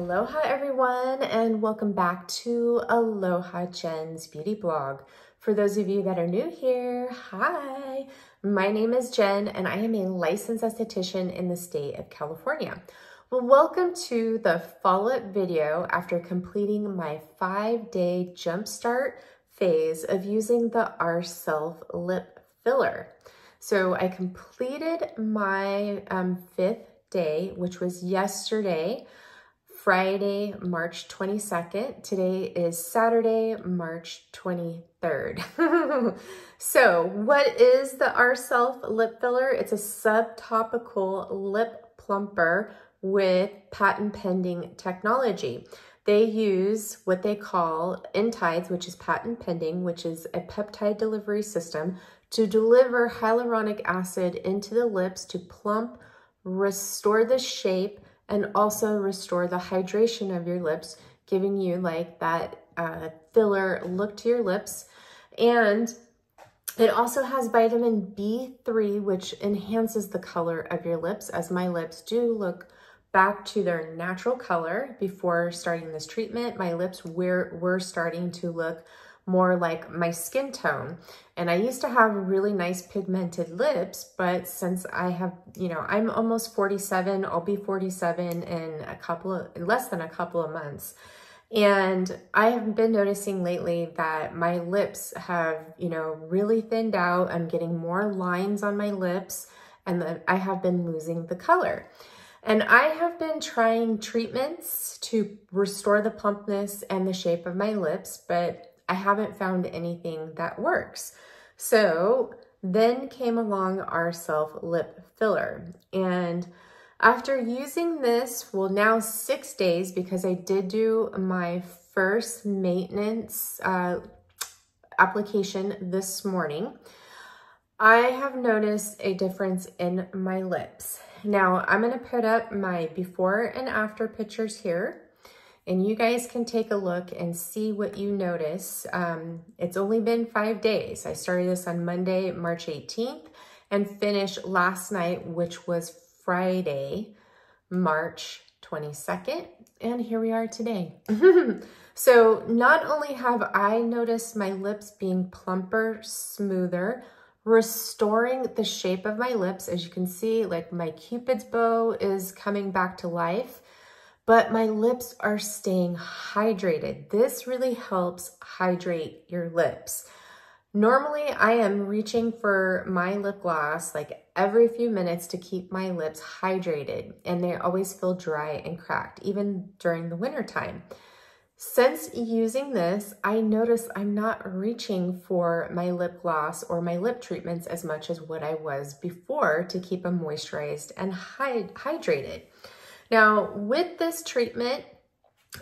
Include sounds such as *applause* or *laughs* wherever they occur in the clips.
Aloha everyone and welcome back to Aloha Jenn's beauty blog. For those of you that are new here, hi, my name is Jen and I am a licensed esthetician in the state of California. Well, welcome to the follow-up video after completing my five-day jumpstart phase of using the Ourself lip filler. So I completed my um, fifth day, which was yesterday. Friday, March 22nd. Today is Saturday, March 23rd. *laughs* so what is the Ourself lip filler? It's a subtopical lip plumper with patent pending technology. They use what they call NTIDES, which is patent pending, which is a peptide delivery system to deliver hyaluronic acid into the lips to plump, restore the shape, and also restore the hydration of your lips, giving you like that uh, filler look to your lips. And it also has vitamin B3, which enhances the color of your lips as my lips do look back to their natural color before starting this treatment. My lips were, were starting to look more like my skin tone. And I used to have really nice pigmented lips, but since I have, you know, I'm almost 47, I'll be 47 in a couple of, less than a couple of months. And I have been noticing lately that my lips have, you know, really thinned out. I'm getting more lines on my lips and that I have been losing the color. And I have been trying treatments to restore the plumpness and the shape of my lips, but I haven't found anything that works. So then came along Ourself Lip filler. And after using this, well now six days because I did do my first maintenance uh, application this morning, I have noticed a difference in my lips. Now I'm gonna put up my before and after pictures here and you guys can take a look and see what you notice. Um, it's only been five days. I started this on Monday, March 18th and finished last night, which was Friday, March 22nd. And here we are today. *laughs* so not only have I noticed my lips being plumper, smoother, restoring the shape of my lips. As you can see, like my cupid's bow is coming back to life but my lips are staying hydrated. This really helps hydrate your lips. Normally, I am reaching for my lip gloss like every few minutes to keep my lips hydrated, and they always feel dry and cracked, even during the winter time. Since using this, I notice I'm not reaching for my lip gloss or my lip treatments as much as what I was before to keep them moisturized and hydrated. Now, with this treatment,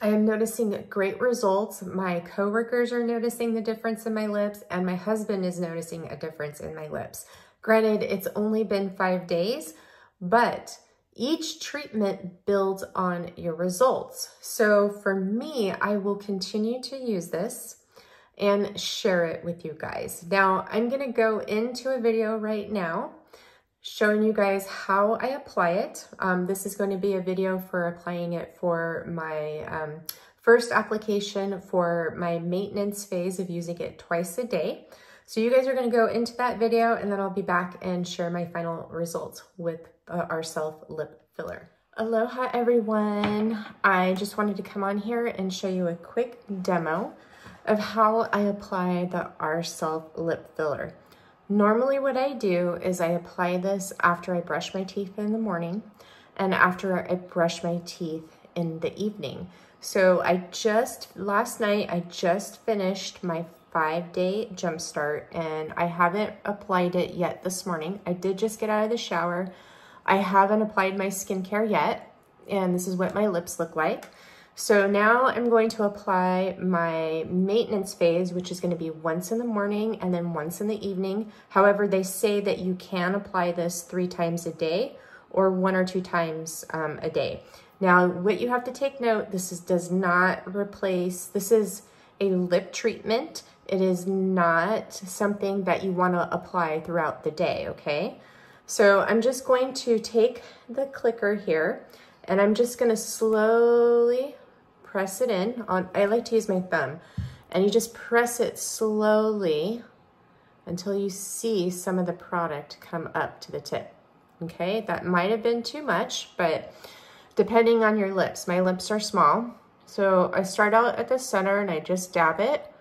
I am noticing great results. My coworkers are noticing the difference in my lips and my husband is noticing a difference in my lips. Granted, it's only been five days, but each treatment builds on your results. So for me, I will continue to use this and share it with you guys. Now, I'm gonna go into a video right now showing you guys how I apply it. Um, this is going to be a video for applying it for my um, first application for my maintenance phase of using it twice a day. So you guys are going to go into that video and then I'll be back and share my final results with uh, Ourself lip filler. Aloha everyone. I just wanted to come on here and show you a quick demo of how I apply the Ourself lip filler. Normally what I do is I apply this after I brush my teeth in the morning and after I brush my teeth in the evening. So I just, last night, I just finished my five day jumpstart and I haven't applied it yet this morning. I did just get out of the shower. I haven't applied my skincare yet and this is what my lips look like. So now I'm going to apply my maintenance phase, which is gonna be once in the morning and then once in the evening. However, they say that you can apply this three times a day or one or two times um, a day. Now, what you have to take note, this is, does not replace, this is a lip treatment. It is not something that you wanna apply throughout the day, okay? So I'm just going to take the clicker here And I'm just gonna slowly press it in. On, I like to use my thumb. And you just press it slowly until you see some of the product come up to the tip. Okay, that might have been too much, but depending on your lips, my lips are small. So I start out at the center and I just dab it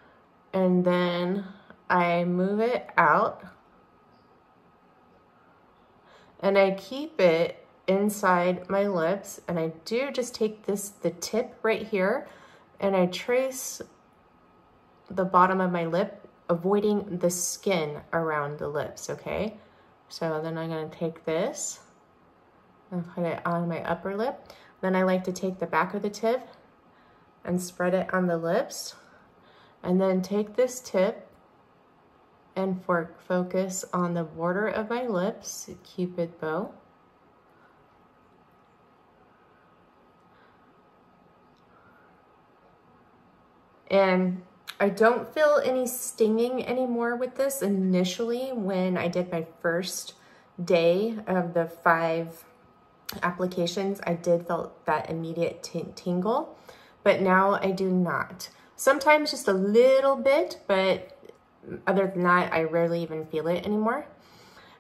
and then I move it out and I keep it inside my lips and I do just take this, the tip right here and I trace the bottom of my lip, avoiding the skin around the lips, okay? So then I'm gonna take this and put it on my upper lip. Then I like to take the back of the tip and spread it on the lips. And then take this tip and for focus on the border of my lips, cupid bow. And I don't feel any stinging anymore with this. Initially, when I did my first day of the five applications, I did felt that immediate tingle, but now I do not. Sometimes just a little bit, but other than that, I rarely even feel it anymore.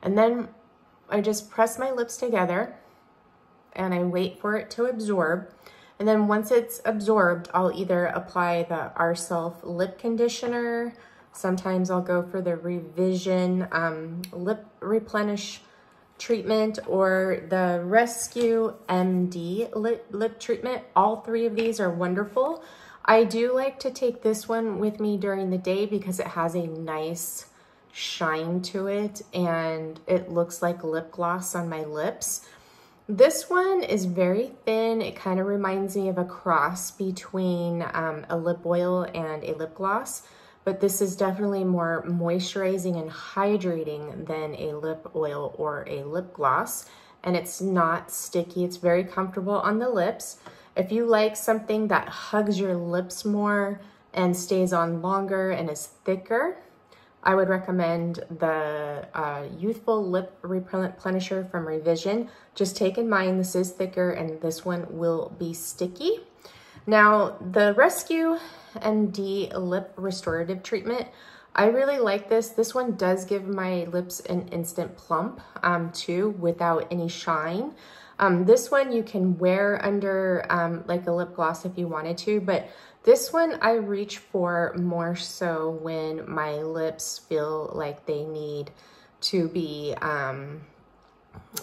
And then I just press my lips together and I wait for it to absorb. And then once it's absorbed, I'll either apply the Ourself lip conditioner. Sometimes I'll go for the Revision um, lip replenish treatment or the Rescue MD lip, lip treatment. All three of these are wonderful. I do like to take this one with me during the day because it has a nice shine to it and it looks like lip gloss on my lips. This one is very thin. It kind of reminds me of a cross between um, a lip oil and a lip gloss, but this is definitely more moisturizing and hydrating than a lip oil or a lip gloss. And it's not sticky. It's very comfortable on the lips. If you like something that hugs your lips more and stays on longer and is thicker, I would recommend the uh, Youthful Lip Replenisher from Revision. Just take in mind this is thicker and this one will be sticky. Now, the Rescue MD Lip Restorative Treatment, I really like this. This one does give my lips an instant plump um, too without any shine. Um, this one you can wear under um, like a lip gloss if you wanted to, but this one I reach for more so when my lips feel like they need to be um,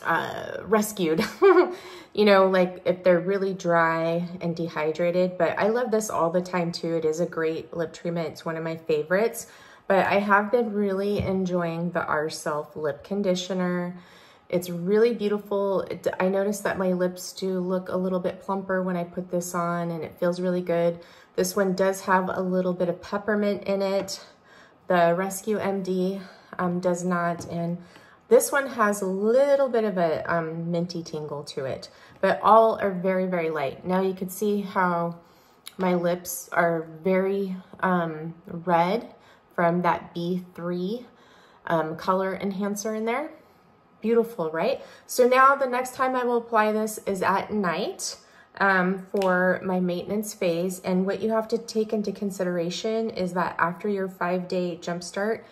uh, rescued. *laughs* you know, like if they're really dry and dehydrated, but I love this all the time too. It is a great lip treatment. It's one of my favorites, but I have been really enjoying the Ourself lip conditioner. It's really beautiful. I noticed that my lips do look a little bit plumper when I put this on and it feels really good. This one does have a little bit of peppermint in it. The Rescue MD um, does not. And this one has a little bit of a um, minty tingle to it, but all are very, very light. Now you can see how my lips are very um, red from that B3 um, color enhancer in there. Beautiful, right? So now the next time I will apply this is at night um, for my maintenance phase. And what you have to take into consideration is that after your five day jumpstart,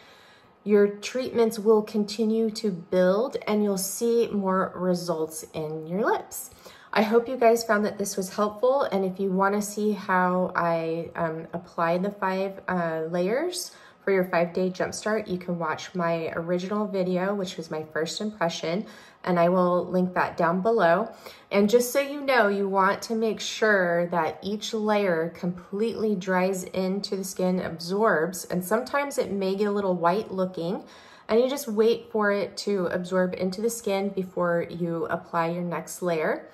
your treatments will continue to build and you'll see more results in your lips. I hope you guys found that this was helpful. And if you wanna see how I um, apply the five uh, layers, for your five day jumpstart, you can watch my original video, which was my first impression, and I will link that down below. And just so you know, you want to make sure that each layer completely dries into the skin, absorbs, and sometimes it may get a little white looking, and you just wait for it to absorb into the skin before you apply your next layer.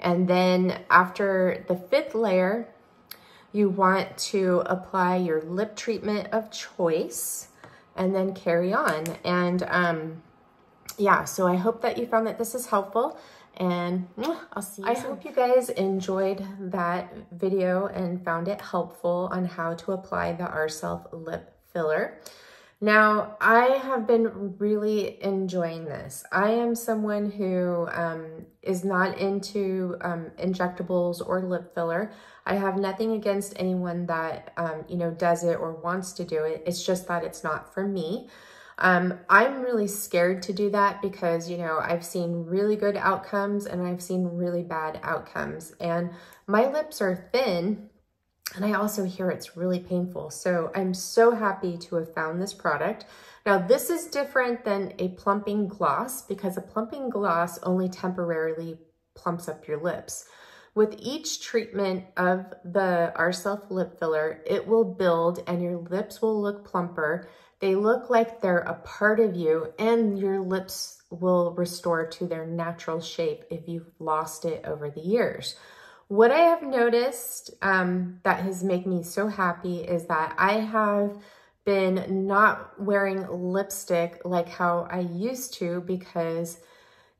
And then after the fifth layer, you want to apply your lip treatment of choice and then carry on. And um, yeah, so I hope that you found that this is helpful and I'll see you I soon. hope you guys enjoyed that video and found it helpful on how to apply the Ourself lip filler. Now, I have been really enjoying this. I am someone who um, is not into um, injectables or lip filler. I have nothing against anyone that, um, you know, does it or wants to do it. It's just that it's not for me. Um, I'm really scared to do that because, you know, I've seen really good outcomes and I've seen really bad outcomes. And my lips are thin, and I also hear it's really painful. So I'm so happy to have found this product. Now this is different than a plumping gloss because a plumping gloss only temporarily plumps up your lips. With each treatment of the Ourself lip filler, it will build and your lips will look plumper. They look like they're a part of you and your lips will restore to their natural shape if you've lost it over the years. What I have noticed um, that has made me so happy is that I have been not wearing lipstick like how I used to because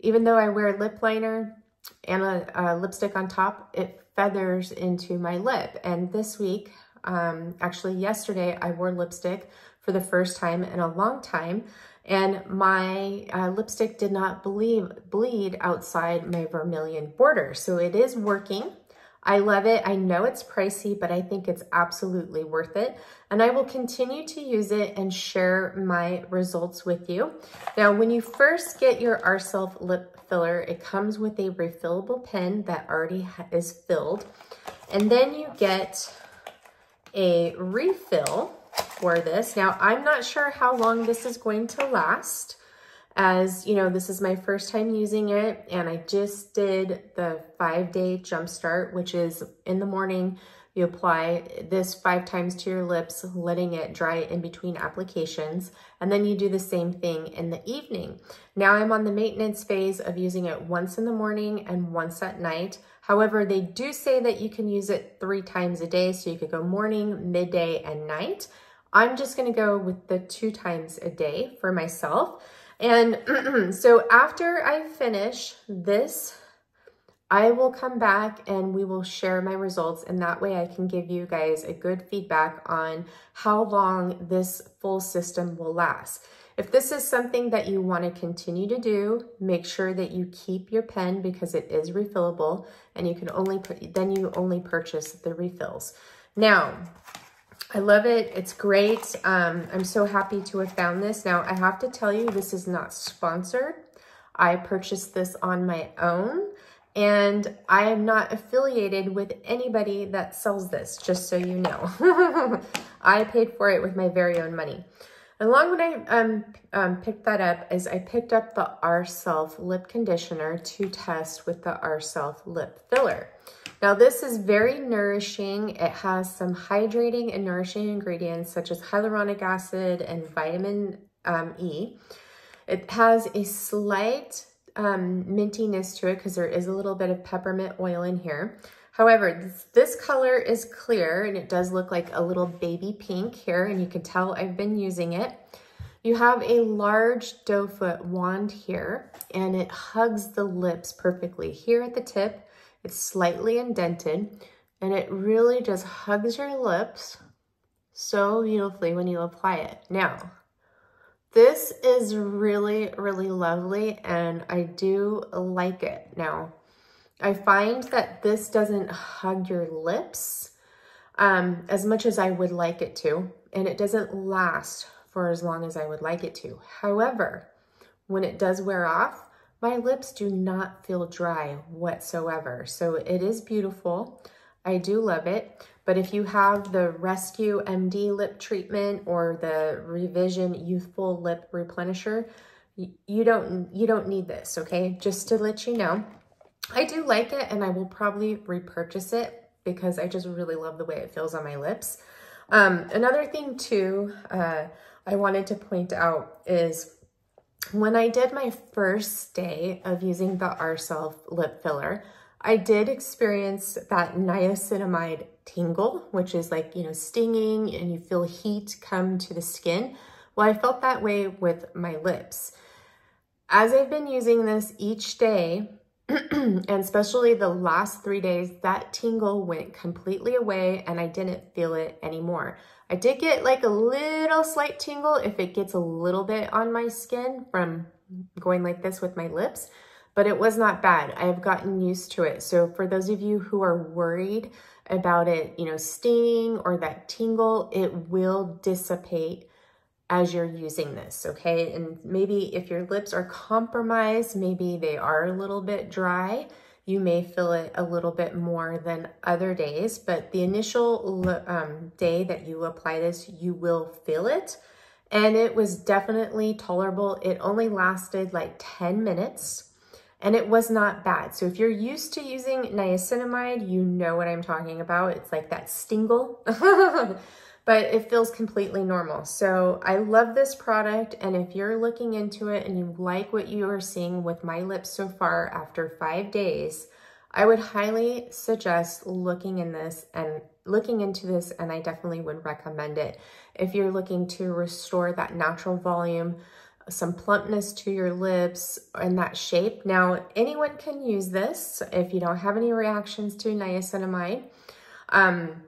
even though I wear lip liner and a, a lipstick on top, it feathers into my lip. And this week, um, actually yesterday, I wore lipstick for the first time in a long time and my uh, lipstick did not believe, bleed outside my vermilion border. So it is working. I love it. I know it's pricey, but I think it's absolutely worth it. And I will continue to use it and share my results with you. Now, when you first get your Ourself lip filler, it comes with a refillable pen that already is filled. And then you get a refill for this. Now, I'm not sure how long this is going to last as you know, this is my first time using it and I just did the five day jump start, which is in the morning, you apply this five times to your lips, letting it dry in between applications. And then you do the same thing in the evening. Now I'm on the maintenance phase of using it once in the morning and once at night. However, they do say that you can use it three times a day. So you could go morning, midday, and night. I'm just gonna go with the two times a day for myself. And *clears throat* so after I finish this, I will come back and we will share my results and that way I can give you guys a good feedback on how long this full system will last. If this is something that you want to continue to do, make sure that you keep your pen because it is refillable and you can only put, then you only purchase the refills. Now, I love it. It's great. Um, I'm so happy to have found this. Now, I have to tell you, this is not sponsored. I purchased this on my own and I am not affiliated with anybody that sells this, just so you know. *laughs* I paid for it with my very own money. Along when I um, um, picked that up is I picked up the Ourself lip conditioner to test with the Ourself lip filler. Now this is very nourishing. It has some hydrating and nourishing ingredients such as hyaluronic acid and vitamin um, E. It has a slight um, mintiness to it because there is a little bit of peppermint oil in here. However, this, this, color is clear and it does look like a little baby pink here and you can tell I've been using it. You have a large doe foot wand here and it hugs the lips perfectly. Here at the tip, it's slightly indented and it really just hugs your lips so beautifully when you apply it. Now, this is really, really lovely and I do like it. Now, I find that this doesn't hug your lips um, as much as I would like it to, and it doesn't last for as long as I would like it to. However, when it does wear off, my lips do not feel dry whatsoever. So it is beautiful. I do love it. But if you have the Rescue MD lip treatment or the Revision Youthful Lip Replenisher, you don't, you don't need this, okay? Just to let you know. I do like it and I will probably repurchase it because I just really love the way it feels on my lips. Um, another thing too, uh, I wanted to point out is when I did my first day of using the Ourself lip filler, I did experience that niacinamide tingle, which is like, you know, stinging and you feel heat come to the skin. Well, I felt that way with my lips. As I've been using this each day, *clears throat* and especially the last three days, that tingle went completely away and I didn't feel it anymore. I did get like a little slight tingle if it gets a little bit on my skin from going like this with my lips, but it was not bad. I have gotten used to it. So for those of you who are worried about it, you know, stinging or that tingle, it will dissipate as you're using this, okay? And maybe if your lips are compromised, maybe they are a little bit dry, you may feel it a little bit more than other days, but the initial um, day that you apply this, you will feel it. And it was definitely tolerable. It only lasted like 10 minutes and it was not bad. So if you're used to using niacinamide, you know what I'm talking about. It's like that stingle. *laughs* but it feels completely normal. So I love this product. And if you're looking into it and you like what you are seeing with my lips so far after five days, I would highly suggest looking in this and looking into this and I definitely would recommend it. If you're looking to restore that natural volume, some plumpness to your lips and that shape. Now, anyone can use this if you don't have any reactions to niacinamide. Um,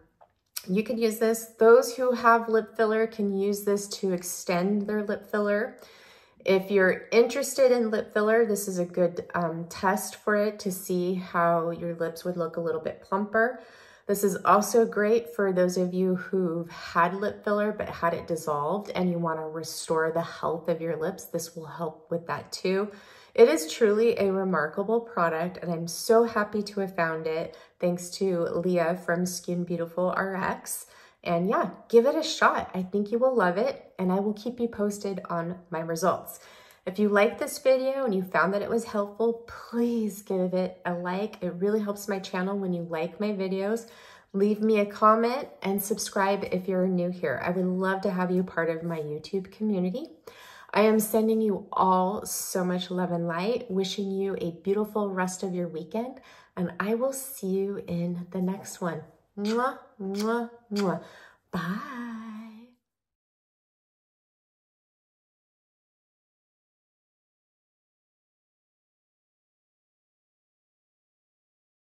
you could use this. Those who have lip filler can use this to extend their lip filler. If you're interested in lip filler, this is a good um, test for it to see how your lips would look a little bit plumper. This is also great for those of you who've had lip filler but had it dissolved and you want to restore the health of your lips. This will help with that too. It is truly a remarkable product and I'm so happy to have found it thanks to Leah from Skin Beautiful RX. And yeah, give it a shot. I think you will love it and I will keep you posted on my results. If you liked this video and you found that it was helpful, please give it a like. It really helps my channel when you like my videos. Leave me a comment and subscribe if you're new here. I would love to have you part of my YouTube community. I am sending you all so much love and light, wishing you a beautiful rest of your weekend, and I will see you in the next one. Mwah, mwah, mwah. Bye.